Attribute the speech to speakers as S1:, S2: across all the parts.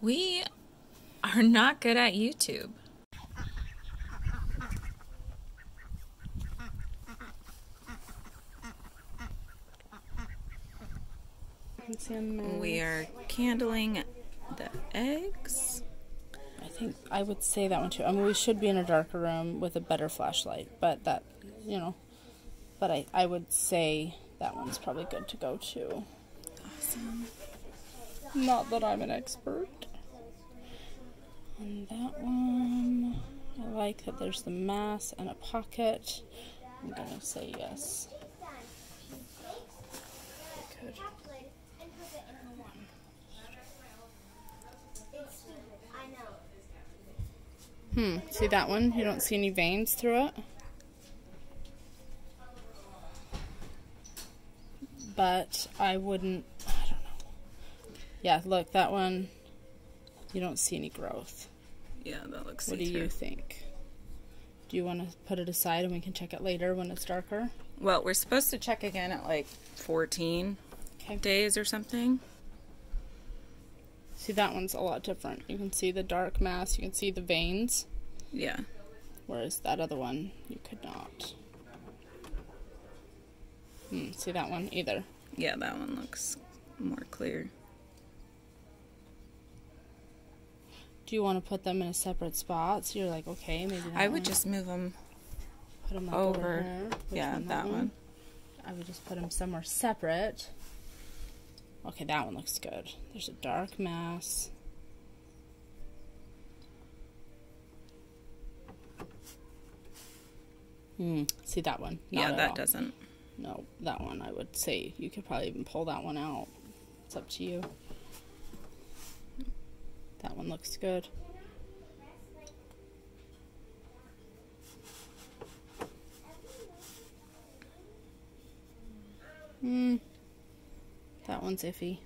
S1: We are not good at YouTube. We are candling the eggs.
S2: I think I would say that one too. I mean, we should be in a darker room with a better flashlight, but that, you know, but I, I would say that one's probably good to go too.
S1: Awesome.
S2: Not that I'm an expert. And that one, I like that there's the mass and a pocket. I'm gonna say yes. Good. Hmm, see that one? You don't see any veins through it? But I wouldn't, I don't know. Yeah, look, that one, you don't see any growth.
S1: Yeah, that looks
S2: What do you think? Do you want to put it aside and we can check it later when it's darker?
S1: Well, we're supposed to check again at like 14
S2: Okay.
S1: days or something.
S2: See, that one's a lot different. You can see the dark mass, you can see the veins,
S1: Yeah.
S2: whereas that other one, you could not. Hmm, see that one either.
S1: Yeah, that one looks more clear.
S2: Do you want to put them in a separate spot? So you're like, okay, maybe
S1: I would
S2: one.
S1: just move them.
S2: put them
S1: over.
S2: here.
S1: Yeah,
S2: one,
S1: that one.
S2: I would just put them somewhere separate. Okay, that one looks good. There's a dark mass. Hmm. See that one? Not
S1: yeah,
S2: at
S1: that
S2: all.
S1: doesn't.
S2: No, that one I would say you could probably even pull that one out. It's up to you. That one looks good. Hmm. That one's iffy.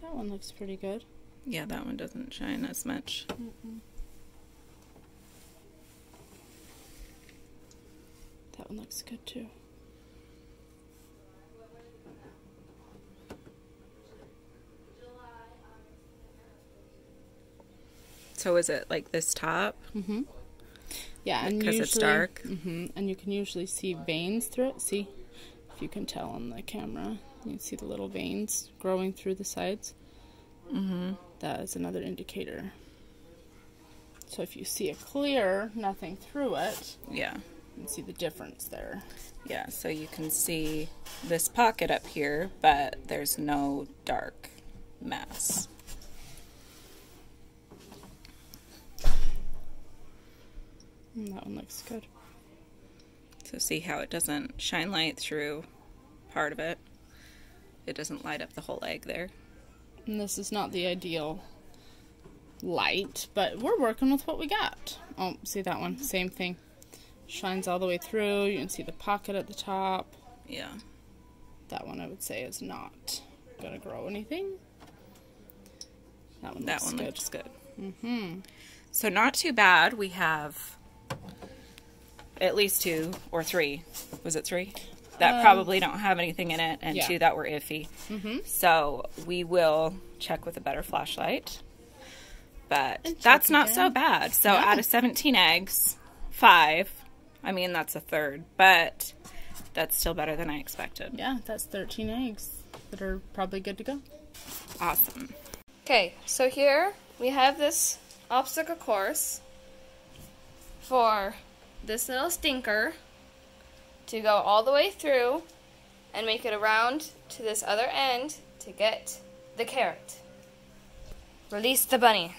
S2: That one looks pretty good.
S1: Yeah, that one doesn't shine as much.
S2: That one looks good too.
S1: So is it like this top?
S2: Mm-hmm. Yeah, and
S1: Because
S2: usually,
S1: it's dark?
S2: Mm-hmm, and you can usually see veins through it. See, if you can tell on the camera, you can see the little veins growing through the sides.
S1: Mm-hmm.
S2: That is another indicator. So if you see a clear, nothing through it,
S1: Yeah.
S2: you can see the difference there.
S1: Yeah, so you can see this pocket up here, but there's no dark mass.
S2: Mm, that one looks good.
S1: So see how it doesn't shine light through part of it. It doesn't light up the whole egg there.
S2: And this is not the ideal light, but we're working with what we got. Oh, see that one? Same thing. Shines all the way through. You can see the pocket at the top.
S1: Yeah.
S2: That one I would say is not gonna grow anything. That one
S1: That
S2: looks
S1: one
S2: good.
S1: looks good.
S2: Mm-hmm.
S1: So not too bad. We have at least two or three. Was it three? That
S2: Um,
S1: probably don't have anything in it, and
S2: yeah.
S1: two that were iffy.
S2: Mm-hmm.
S1: So we will check with a better flashlight. But
S2: And
S1: that's not so bad. So
S2: Yeah.
S1: out of 17 eggs, five. I mean, that's a third, but that's still better than I expected.
S2: Yeah, that's 13 eggs that are probably good to go.
S1: Awesome.
S3: Okay, so here we have this obstacle course for this little stinker to go all the way through and make it around to this other end to get the carrot. Release the bunny.